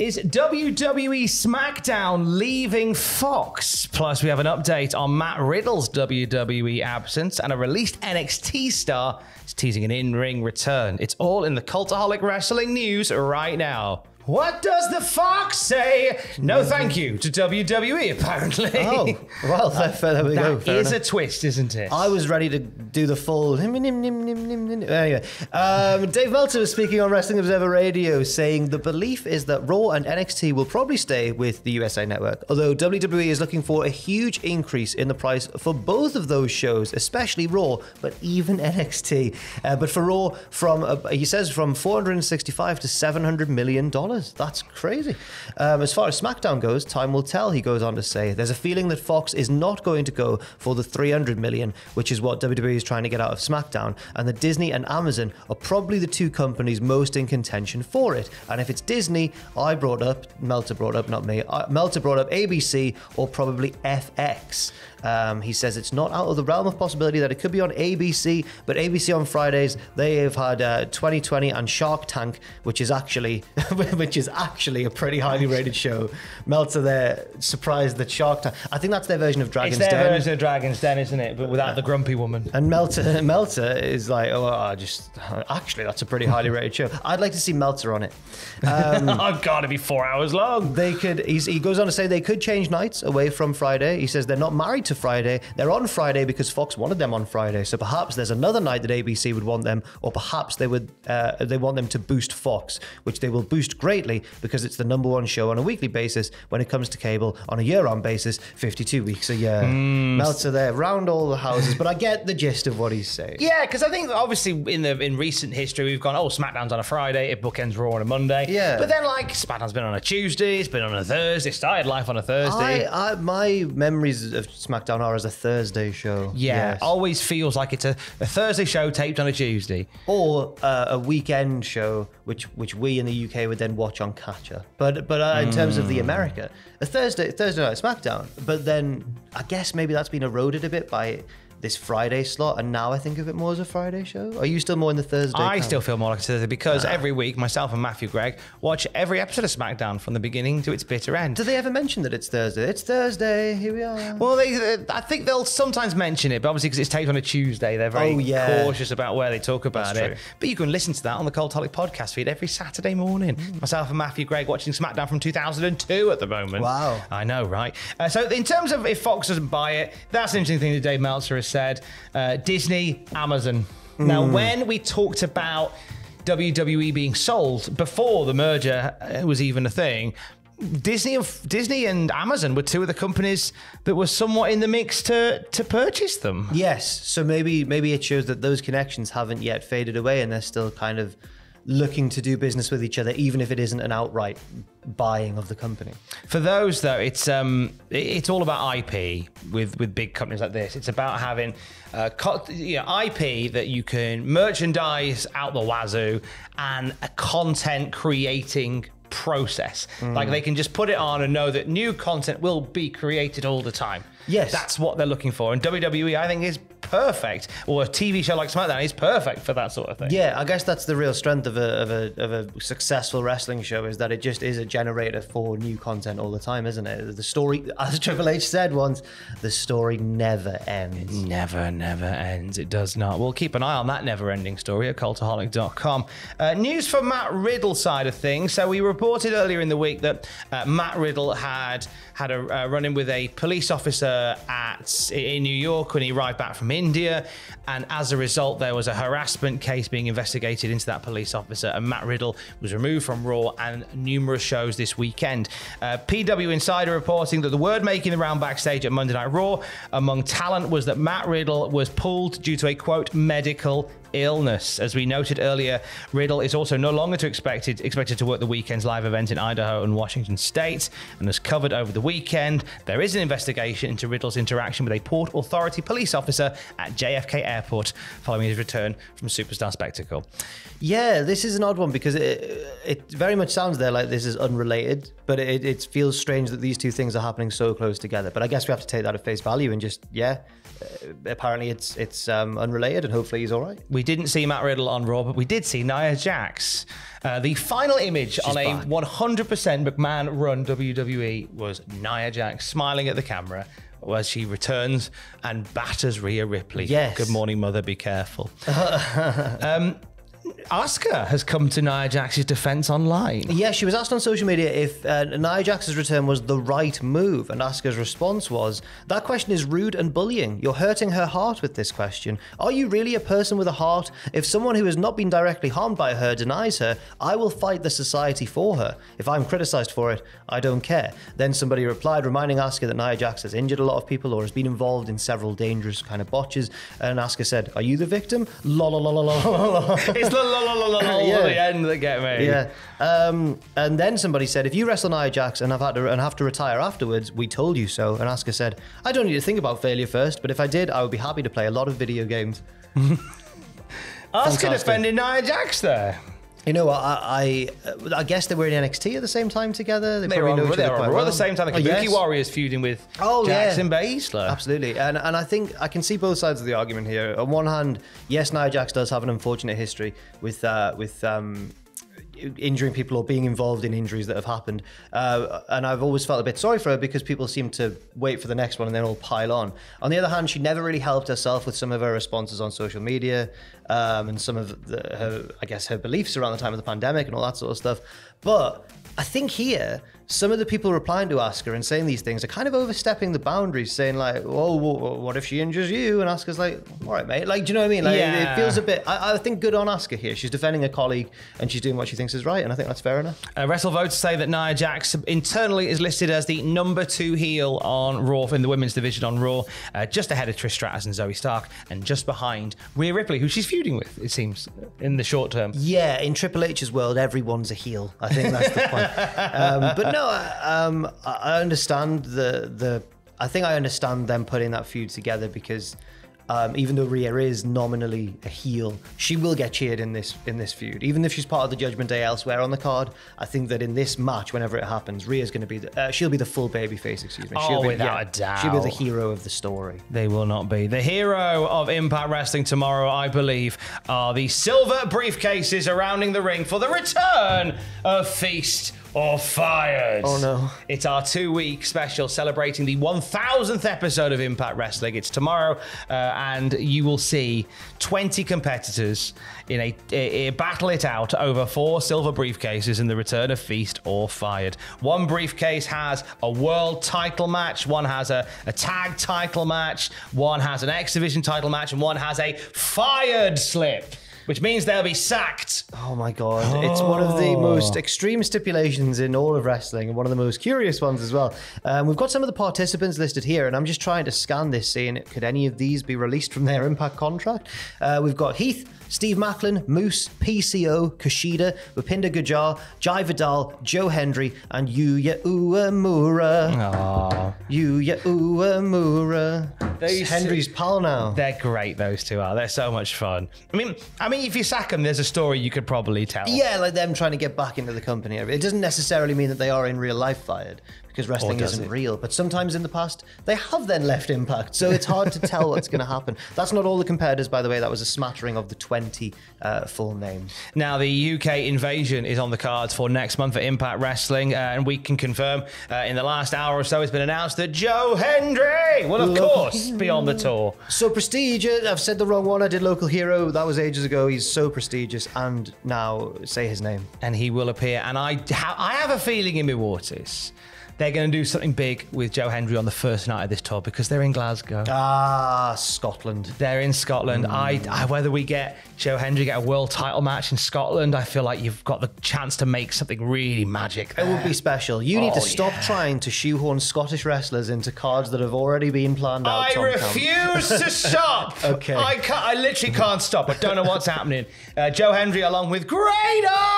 Is WWE SmackDown leaving Fox? Plus, we have an update on Matt Riddle's WWE absence and a released NXT star is teasing an in ring return. It's all in the Cultaholic Wrestling news right now. What does the fox say? No, thank you to WWE, apparently. Oh, well, there, there we go. That fair is enough. a twist, isn't it? I was ready to do the full. Anyway, um, Dave Meltzer was speaking on Wrestling Observer Radio, saying the belief is that Raw and NXT will probably stay with the USA Network, although WWE is looking for a huge increase in the price for both of those shows, especially Raw, but even NXT. Uh, but for Raw, from uh, he says from 465 to 700 million dollars. That's crazy. Um, as far as SmackDown goes, time will tell. He goes on to say, "There's a feeling that Fox is not going to go for the 300 million, which is what WWE is trying to get out of SmackDown, and that Disney and Amazon are probably the two companies most in contention for it. And if it's Disney, I brought up Meltzer brought up, not me. Uh, Meltzer brought up ABC or probably FX. Um, he says it's not out of the realm of possibility that it could be on ABC, but ABC on Fridays they have had uh, 2020 and Shark Tank, which is actually which is actually a pretty highly rated show. Meltzer there surprised that Shark Tank. I think that's their version of Dragon's it's their Den. version of Dragon's Den, isn't it? But without the grumpy woman. And Meltzer, Meltzer is like, oh, I just actually that's a pretty highly rated show. I'd like to see Meltzer on it. Um, I've got to be four hours long. They could. He's, he goes on to say they could change nights away from Friday. He says they're not married to Friday. They're on Friday because Fox wanted them on Friday. So perhaps there's another night that ABC would want them, or perhaps they would uh, they want them to boost Fox, which they will boost greatly because it's the number one show on a weekly basis when it comes to cable on a year-on basis, 52 weeks a year. Meltzer there, round all the houses, but I get the gist of what he's saying. Yeah, because I think obviously in the in recent history we've gone, oh, SmackDown's on a Friday, it bookends Raw on a Monday. Yeah. But then like SmackDown's been on a Tuesday, it's been on a Thursday, started life on a Thursday. I, I, my memories of SmackDown are as a Thursday show. yeah, Yes. always feels like it's a, a Thursday show taped on a Tuesday. or uh, a weekend show, which which we in the UK would then watch on Catcher. But but uh, in terms of the America, a Thursday Thursday night SmackDown. But then I guess maybe that's been eroded a bit by this Friday slot, and now I think of it more as a Friday show. Are you still more in the Thursday? I camp? still feel more like a Thursday because Ah. every week myself and Matthew Gregg watch every episode of SmackDown from the beginning to its bitter end. Do they ever mention that it's Thursday? It's Thursday. Here we are. Well, they, uh, I think they'll sometimes mention it, but obviously because it's taped on a Tuesday, they're very Oh, yeah. cautious about where they talk about That's it. true. But you can listen to that on the Cultaholic podcast feed every Saturday morning. Mm. Myself and Matthew Gregg watching SmackDown from 2002 at the moment. Wow. I know, right? Uh, so in terms of if Fox doesn't buy it, that's an interesting thing that Dave Meltzer has said. Uh, Disney, Amazon. Now, Mm. when we talked about WWE being sold before the merger uh, was even a thing, Disney and Disney and Amazon were two of the companies that were somewhat in the mix to to purchase them. Yes, so maybe maybe it shows that those connections haven't yet faded away, and they're still kind of looking to do business with each other, even if it isn't an outright buying of the company. For those though, it's um it's all about IP with with big companies like this. It's about having uh, you know, IP that you can merchandise out the wazoo and a content creating process. Like they can just put it on and know that new content will be created all the time. Yes. That's what they're looking for. And WWE I think is perfect. Or a TV show like SmackDown is perfect for that sort of thing. Yeah, I guess that's the real strength of a, of a of a successful wrestling show is that it just is a generator for new content all the time, isn't it? The story, as Triple H said once, the story never ends. Never, never ends. It does not. We'll keep an eye on that never ending story at cultaholic.com. Uh, news from Matt Riddle side of things. So we reported earlier in the week that uh, Matt Riddle had had a uh, run in with a police officer at in New York when he arrived back from India. And as a result, there was a harassment case being investigated into that police officer. And Matt Riddle was removed from Raw and numerous shows this weekend. Uh, PW Insider reporting that the word making the round backstage at Monday Night Raw among talent was that Matt Riddle was pulled due to a quote medical illness. As we noted earlier, Riddle is also no longer to expected expected to work the weekend's live event in Idaho and Washington State, and as covered over the weekend, there is an investigation into Riddle's interaction with a Port Authority police officer at JFK Airport following his return from Superstar Spectacle. Yeah, this is an odd one because it it very much sounds there like this is unrelated, but it, it feels strange that these two things are happening so close together. But I guess we have to take that at face value and just yeah, uh, apparently it's it's um, unrelated and hopefully he's all right. We didn't see Matt Riddle on Raw, but we did see Nia Jax. Uh, the final image on a 100% McMahon run WWE was Nia Jax smiling at the camera as she returns and batters Rhea Ripley. Yes. Good morning, mother. Be careful. um, Asuka has come to Nia Jax's defense online. Yeah, she was asked on social media if uh, Nia Jax's return was the right move, and Asuka's response was, That question is rude and bullying. You're hurting her heart with this question. Are you really a person with a heart? If someone who has not been directly harmed by her denies her, I will fight the society for her. If I'm criticized for it, I don't care. Then somebody replied, reminding Asuka that Nia Jax has injured a lot of people or has been involved in several dangerous kind of botches. And Asuka said, Are you the victim? La la la la la la la. Yeah. the end that get me. Yeah. Um, and then somebody said, if you wrestle Nia Jax and I've had to and have to retire afterwards, we told you so. And Asuka said, I don't need to think about failure first, but if I did, I would be happy to play a lot of video games. Asuka defending Nia Jax there. You know what? I, I I guess they were in NXT at the same time together. They, They were probably on, know each other were quite well. at the same time. The Oh, yes. Warriors feuding with Oh, yeah. Jax and Baszler. Absolutely, and and I think I can see both sides of the argument here. On one hand, yes, Nia Jax does have an unfortunate history with uh, with um, injuring people or being involved in injuries that have happened, uh, and I've always felt a bit sorry for her because people seem to wait for the next one and then all pile on. On the other hand, she never really helped herself with some of her responses on social media um, and some of the, her, I guess, her beliefs around the time of the pandemic and all that sort of stuff. But I think here, some of the people replying to Asuka and saying these things are kind of overstepping the boundaries, saying like, "Oh, wh- what if she injures you?" And Asuka's like, "All right, mate." Like, do you know what I mean? Like, Yeah. it feels a bit. I, I think good on Asuka here. She's defending a colleague and she's doing what she thinks is right, and I think that's fair enough. Uh, WrestleVotes say that Nia Jax internally is listed as the number two heel on Raw in the women's division on Raw, uh, just ahead of Trish Stratus and Zoey Stark, and just behind Rhea Ripley, who she's feuding with, it seems, in the short term. Yeah, in Triple H's world, everyone's a heel. I think that's the point. Um, but no, I- um, I I understand the the. I think I understand them putting that feud together because um, even though Rhea is nominally a heel, she will get cheered in this in this feud. Even if she's part of the Judgment Day elsewhere on the card, I think that in this match, whenever it happens, Rhea's going to be the, uh, she'll be the full baby face. Excuse me. Oh, She'll be, without a doubt. She'll be the hero of the story. They will not be. The hero of Impact Wrestling tomorrow, I believe, are the silver briefcases surrounding the ring for the return of Feast or Fired. Oh, no. It's our two week special celebrating the 1000th episode of Impact Wrestling. It's tomorrow, uh, and you will see 20 competitors in a, a- a battle it out over four silver briefcases in the return of Feast or Fired. One briefcase has a world title match, one has a, a tag title match, one has an X Division title match, and one has a Fired slip. Which means they'll be sacked. Oh my god, it's one of the most extreme stipulations in all of wrestling and one of the most curious ones as well. Um, we've got some of the participants listed here, and I'm just trying to scan this, seeing could any of these be released from their impact contract. Uh, we've got Heath, Steve Maclin, Moose, PCO, Kushida, Bhupinder Gujjar, Jai Vidal, Joe Hendry, and Yuya Uemura. Aww. Yuya Uemura. Those- Hendry's pal now. They're great, those two are. They're so much fun. I mean, I mean, if you sack them, there's a story you could probably tell. Yeah, like them trying to get back into the company. It doesn't necessarily mean that they are in real life fired because wrestling isn't it? real. But sometimes in the past, they have then left Impact. So it's hard to tell what's going to happen. That's not all the competitors, by the way. That was a smattering of the 20 uh, full names. Now, the UK invasion is on the cards for next month for Impact Wrestling, uh, and we can confirm uh, in the last hour or so it's been announced that Joe Hendry will, of course, be on the tour. So prestigious. I've said the wrong one. I did Local Hero. That was ages ago. He's so prestigious. And now say his name. and he will appear. And I, ha- I have a feeling in Milwautis they're going to do something big with Joe Hendry on the first night of this tour because they're in Glasgow. Ah, Scotland. They're in Scotland. I, I whether we get Joe Hendry get a world title match in Scotland, I feel like you've got the chance to make something really magic. It would be special. You need Oh, to stop yeah. trying to shoehorn Scottish wrestlers into cards that have already been planned out. I Tom Camp. refuse to stop. Okay. I can't. I literally can't stop. I don't know what's happening. Uh, Joe Hendry along with Grado,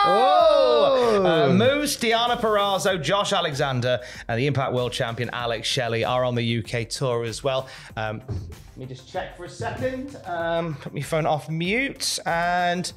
Oh. uh, Moose, Deonna Purrazzo, Josh Alexander, and the Impact World Champion Alex Shelley are on the UK tour as well. Um, let me just check for a second. Um, put my phone off mute and.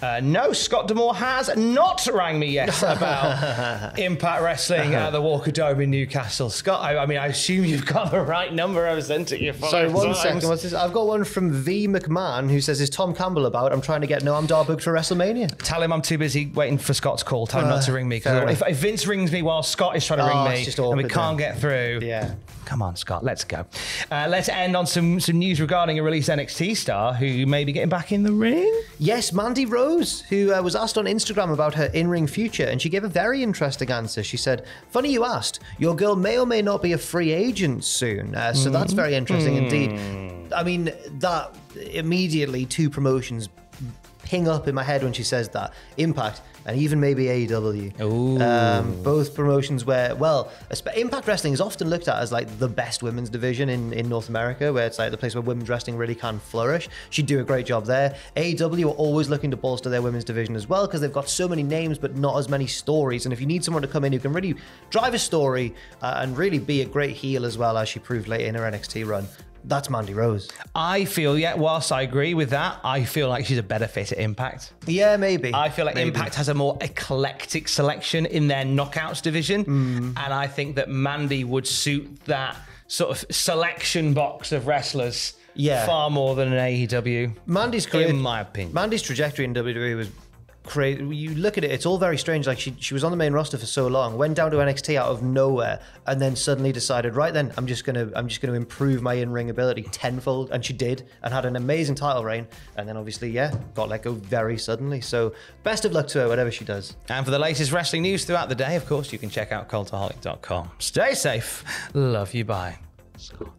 Uh, no, Scott D'Amore has not rang me yet about Impact Wrestling at the Walker Dome in Newcastle. Scott, I, I mean, I assume you've got the right number. I was sent it you Sorry, one second. What's this? I've got one from V McMahon who says, "Is Tom Campbell about? I'm trying to get Noam Dar booked for WrestleMania." Tell him I'm too busy waiting for Scott's call. Tell him not to ring me. 'cause fair if, if Vince rings me while Scott is trying to Oh, ring me and we can't then. get through, Yeah. Come on, Scott, let's go. Uh, let's end on some, some news regarding a released NXT star who may be getting back in the ring. Yes, Mandy Rose, who uh, was asked on Instagram about her in ring future, and she gave a very interesting answer. She said, Funny you asked, your girl may or may not be a free agent soon. Uh, so that's very interesting indeed. I mean, that immediately two promotions ping up in my head when she says that Impact and even maybe AEW. Um, both promotions where, well, Impact Wrestling is often looked at as like the best women's division in, in North America, where it's like the place where women's wrestling really can flourish. She'd do a great job there. AEW are always looking to bolster their women's division as well because they've got so many names but not as many stories. And if you need someone to come in who can really drive a story uh, and really be a great heel as well, as she proved later in her NXT run, that's Mandy Rose. I feel, yeah, whilst I agree with that, I feel like she's a better fit at Impact. Yeah, maybe. I feel like Maybe. Impact has a more eclectic selection in their knockouts division. Mm. And I think that Mandy would suit that sort of selection box of wrestlers Yeah. far more than an AEW. Mandy's career, in my opinion. Mandy's trajectory in WWE was crazy. You look at it; it's all very strange. Like she, she was on the main roster for so long, went down to NXT out of nowhere, and then suddenly decided, right then, I'm just gonna, I'm just gonna improve my in-ring ability tenfold, and she did, and had an amazing title reign, and then obviously, yeah, got let go very suddenly. So, best of luck to her, whatever she does. And for the latest wrestling news throughout the day, of course, you can check out cultaholic.com. Stay safe. Love you. Bye. Scott.